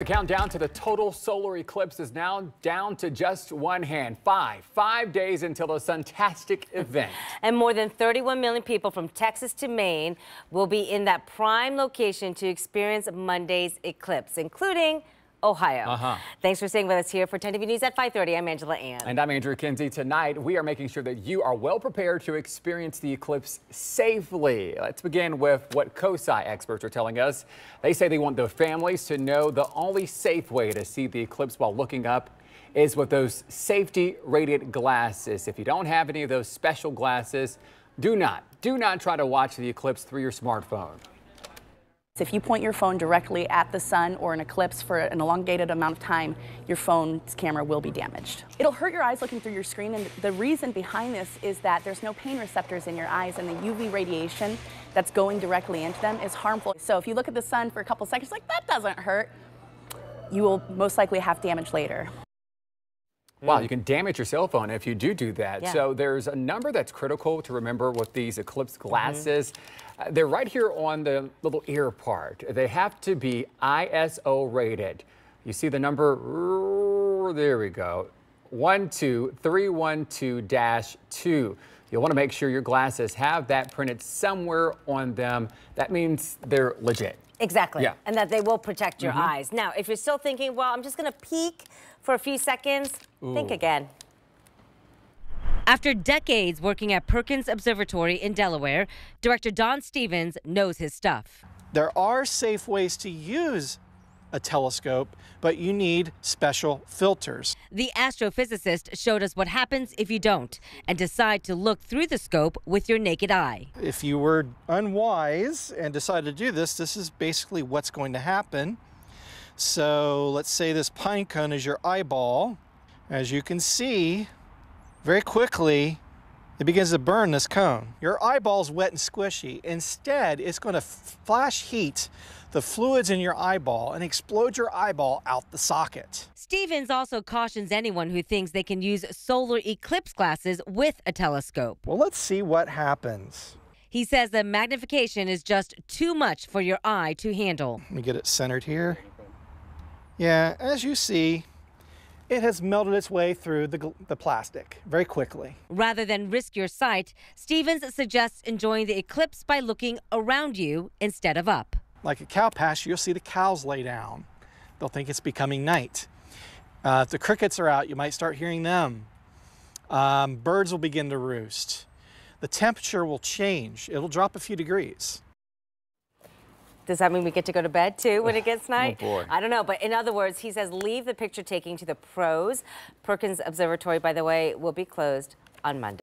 The countdown to the total solar eclipse is now down to just one hand. Five, five days until the suntastic event. And more than 31 million people from Texas to Maine will be in that prime location to experience Monday's eclipse, including Ohio. Uh-huh. Thanks for staying with us here for 10 TV News at 5:30. I'm Angela An. And I'm Andrew Kinsey. Tonight, we are making sure that you are well prepared to experience the eclipse safely. Let's begin with what COSI experts are telling us. They say they want their families to know the only safe way to see the eclipse while looking up is with those safety rated glasses. If you don't have any of those special glasses, do not, do not try to watch the eclipse through your smartphone. If you point your phone directly at the sun or an eclipse for an elongated amount of time, your phone's camera will be damaged. It'll hurt your eyes looking through your screen, and the reason behind this is that there's no pain receptors in your eyes, and the UV radiation that's going directly into them is harmful. So if you look at the sun for a couple seconds, like that doesn't hurt, you will most likely have damage later. Wow, you can damage your cell phone if you do do that. Yeah. So there's a number that's critical to remember with these Eclipse glasses. Uh, they're right here on the little ear part. They have to be ISO rated. You see the number, there we go, 12312-2. You'll want to make sure your glasses have that printed somewhere on them. That means they're legit. Exactly. Yeah. And that they will protect your mm-hmm. eyes. Now, if you're still thinking, well, I'm just going to peek for a few seconds, think again. After decades working at Perkins Observatory in Delaware, director Don Stevens knows his stuff. There are safe ways to use a telescope, but you need special filters. The astrophysicist showed us what happens if you don't and decide to look through the scope with your naked eye. If you were unwise and decided to do this, this is basically what's going to happen. So let's say this pine cone is your eyeball. As you can see, very quickly, it begins to burn this cone. Your eyeball's wet and squishy. Instead, it's going to flash heat the fluids in your eyeball and explode your eyeball out the socket. Stevens also cautions anyone who thinks they can use solar eclipse glasses with a telescope. Well, let's see what happens. He says the magnification is just too much for your eye to handle. Let me get it centered here. Yeah, as you see, it has melted its way through the, the plastic very quickly. Rather than risk your sight, Stevens suggests enjoying the eclipse by looking around you instead of up. Like a cow pasture, you'll see the cows lay down. They'll think it's becoming night. Uh, if the crickets are out, you might start hearing them. Um, birds will begin to roost. The temperature will change. It'll drop a few degrees. Does that mean we get to go to bed too when it gets oh, night? Oh, boy. I don't know, but in other words, he says leave the picture taking to the pros. Perkins Observatory, by the way, will be closed on Monday.